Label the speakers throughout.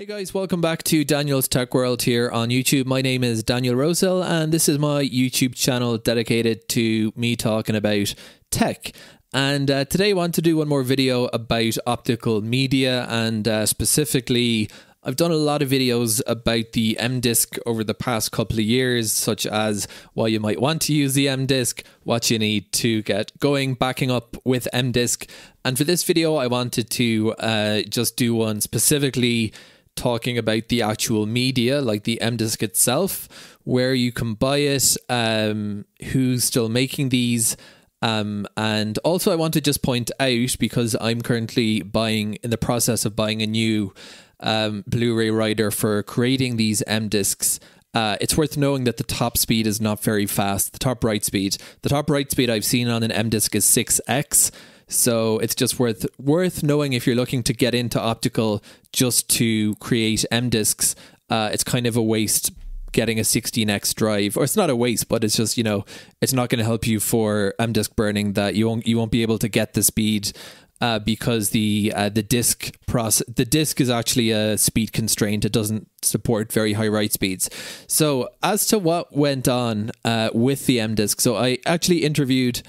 Speaker 1: Hey guys, welcome back to Daniel's Tech World here on YouTube. My name is Daniel Rosehill, and this is my YouTube channel dedicated to me talking about tech. And uh, today I want to do one more video about optical media and uh, specifically I've done a lot of videos about the M Disc over the past couple of years, such as why you might want to use the M Disc, what you need to get going, backing up with M Disc. And for this video, I wanted to uh, just do one specifically talking about the actual media, like the M Disc itself, where you can buy it, um, who's still making these. Um, and also, I want to just point out because I'm currently buying in the process of buying a new um, Blu-ray writer for creating these M discs. Uh, it's worth knowing that the top speed is not very fast. The top write speed, the top write speed I've seen on an M disc is six x. So it's just worth worth knowing if you're looking to get into optical just to create M discs. Uh, it's kind of a waste getting a 16x drive or it's not a waste but it's just you know it's not going to help you for m disk burning that you won't you won't be able to get the speed uh, because the uh, the disk process the disk is actually a speed constraint. It doesn't support very high write speeds. So as to what went on uh, with the M disk, so I actually interviewed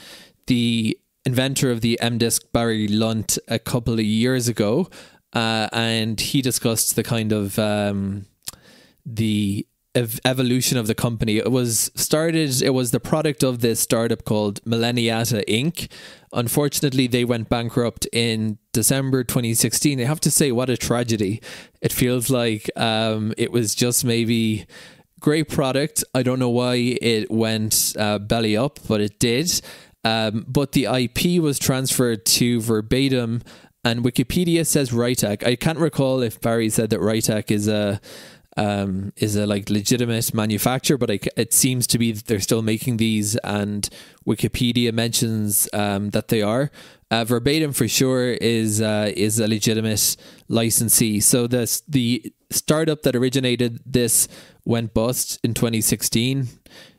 Speaker 1: the inventor of the M disk, Barry Lunt, a couple of years ago, uh, and he discussed the kind of um, the ev- evolution of the company. It was started, it was the product of this startup called Millenniata Inc. Unfortunately, they went bankrupt in December 2016. I have to say, what a tragedy. It feels like um, it was just maybe great product. I don't know why it went uh, belly up, but it did. Um, but the IP was transferred to Verbatim, and Wikipedia says Ritek. I can't recall if Barry said that Ritek is a um, is a like legitimate manufacturer, but I, it seems to be that they're still making these, and Wikipedia mentions um, that they are. Uh, verbatim for sure is uh, is a legitimate licensee. So this the startup that originated this went bust in 2016,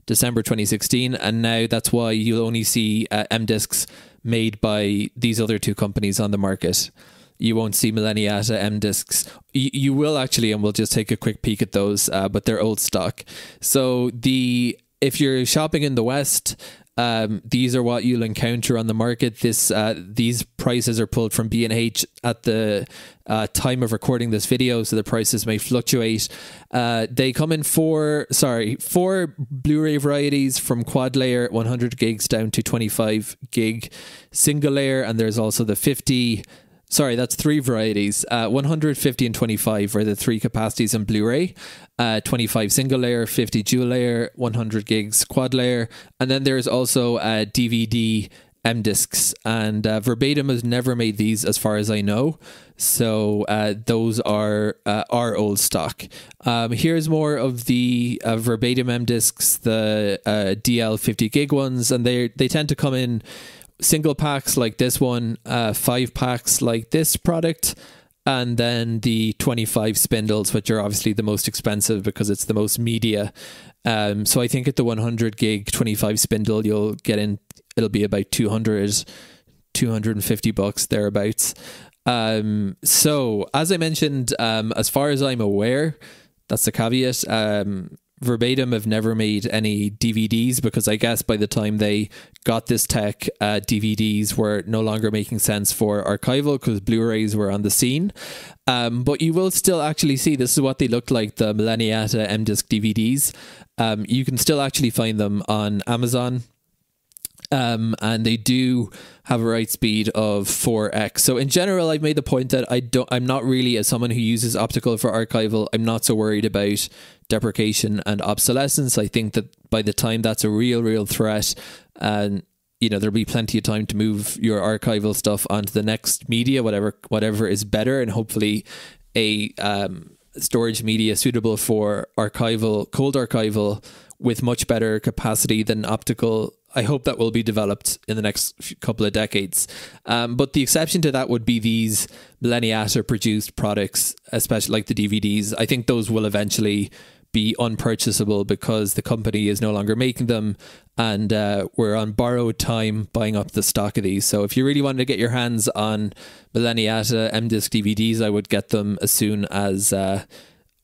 Speaker 1: December 2016, and now that's why you'll only see uh, M discs made by these other two companies on the market you won't see Millenniata M discs. You, you will actually, and we'll just take a quick peek at those, uh, but they're old stock. So the if you're shopping in the West, um, these are what you'll encounter on the market. This uh, these prices are pulled from B and H at the uh, time of recording this video, so the prices may fluctuate. Uh, they come in four, sorry, four Blu-ray varieties from quad layer 100 gigs down to 25 gig single layer, and there's also the 50 Sorry, that's three varieties. Uh, 150 and 25 are the three capacities in Blu ray. Uh, 25 single layer, 50 dual layer, 100 gigs quad layer. And then there's also uh, DVD M discs. And uh, Verbatim has never made these as far as I know. So uh, those are uh, our old stock. Um, here's more of the uh, Verbatim M discs, the uh, DL 50 gig ones. And they, they tend to come in single packs like this one, uh, five packs like this product, and then the 25 spindles, which are obviously the most expensive because it's the most media. Um, so I think at the 100 gig 25 spindle, you'll get in, it'll be about 200, 250 bucks thereabouts. Um, so as I mentioned, um, as far as I'm aware, that's the caveat. Um, Verbatim have never made any DVDs because I guess by the time they got this tech, uh, DVDs were no longer making sense for archival because Blu-rays were on the scene. Um, but you will still actually see this is what they looked like the Millenniata M disc DVDs. Um, you can still actually find them on Amazon. Um, and they do have a write speed of 4x. So in general, I've made the point that I don't. I'm not really as someone who uses optical for archival. I'm not so worried about deprecation and obsolescence. I think that by the time that's a real, real threat, and you know there'll be plenty of time to move your archival stuff onto the next media, whatever whatever is better, and hopefully a um, storage media suitable for archival, cold archival with much better capacity than optical I hope that will be developed in the next couple of decades. Um, but the exception to that would be these Millenniata produced products, especially like the DVDs. I think those will eventually be unpurchasable because the company is no longer making them and uh, we're on borrowed time buying up the stock of these. So if you really wanted to get your hands on Millenniata M Disc DVDs, I would get them as soon as uh,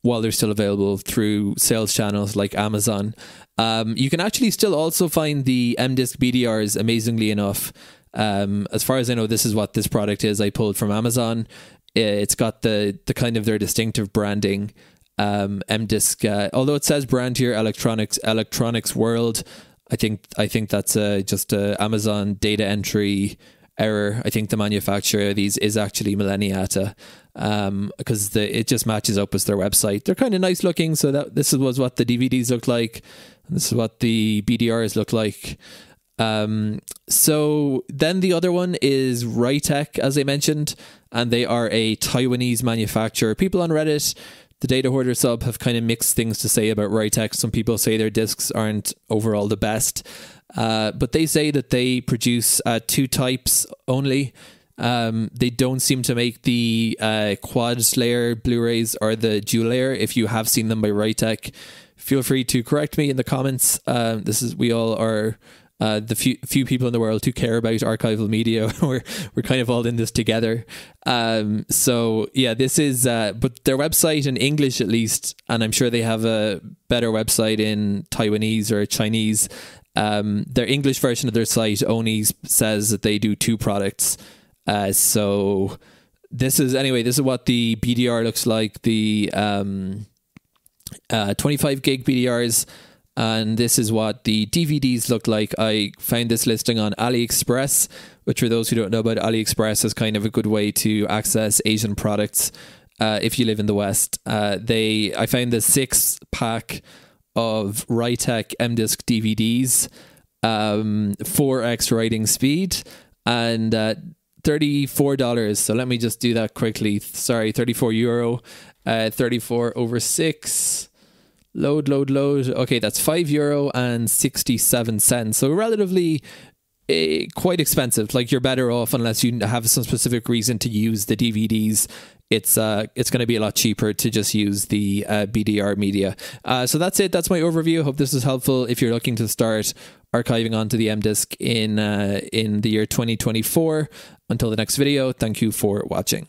Speaker 1: while they're still available through sales channels like Amazon. Um, you can actually still also find the M Disc BDRs, amazingly enough. Um, as far as I know, this is what this product is. I pulled from Amazon. It's got the the kind of their distinctive branding. Um, Disc, uh, although it says brand here, electronics electronics world. I think I think that's just a Amazon data entry error. I think the manufacturer of these is actually Millenniata um, because the, it just matches up with their website. They're kind of nice looking. So that this was what the DVDs looked like. And this is what the BDRs look like. Um, so then the other one is Ritek, as I mentioned, and they are a Taiwanese manufacturer. People on Reddit, the Data Hoarder sub, have kind of mixed things to say about Ritek. Some people say their discs aren't overall the best, uh, but they say that they produce uh, two types only. Um, they don't seem to make the uh, quad layer Blu-rays or the dual layer. If you have seen them by Ritek, feel free to correct me in the comments. Uh, this is we all are uh, the few few people in the world who care about archival media. we're we're kind of all in this together. Um, so yeah, this is uh, but their website in English at least, and I'm sure they have a better website in Taiwanese or Chinese. Um, their English version of their site only says that they do two products. Uh, so this is anyway. This is what the BDR looks like. The um, uh, 25 gig BDRs, and this is what the DVDs look like. I found this listing on AliExpress, which for those who don't know about AliExpress is kind of a good way to access Asian products. Uh, if you live in the West, uh, they I found the six pack of Ritek M disc DVDs, um, 4x writing speed, and uh, $34. So let me just do that quickly. Sorry, 34 euro, uh, 34 over 6. Load, load, load. Okay, that's 5 euro and 67 cents. So relatively uh, quite expensive. Like you're better off unless you have some specific reason to use the DVDs it's uh it's going to be a lot cheaper to just use the uh, BDR media. Uh, so that's it. That's my overview. Hope this is helpful. If you're looking to start archiving onto the M disk in uh, in the year 2024. Until the next video, thank you for watching.